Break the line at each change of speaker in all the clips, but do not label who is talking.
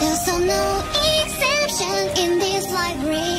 There's no exception in this library.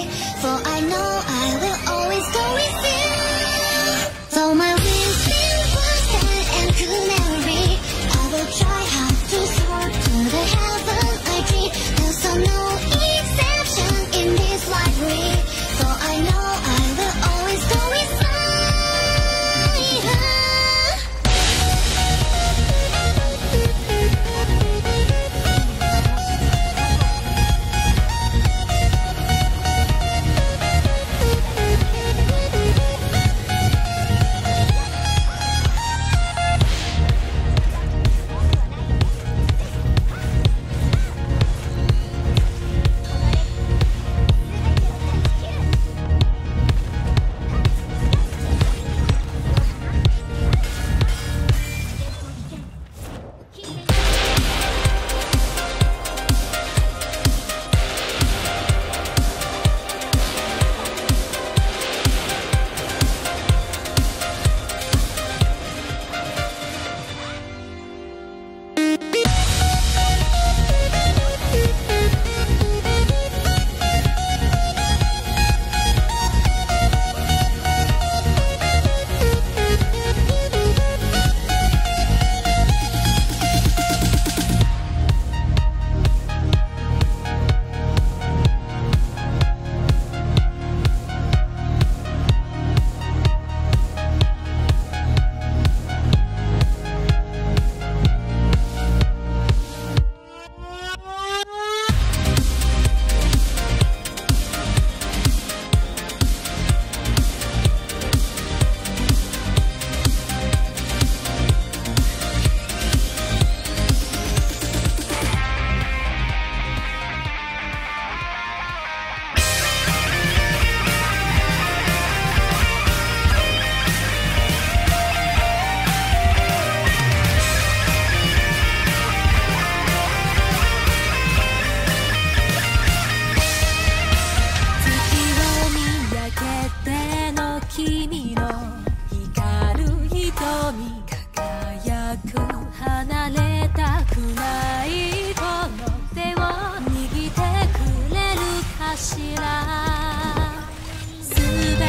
く離れたくないこの手を握ってくれるかしら。全て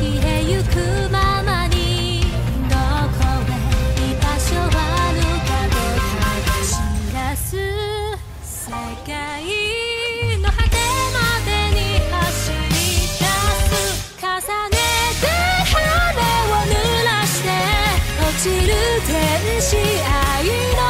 消えゆく前し合いの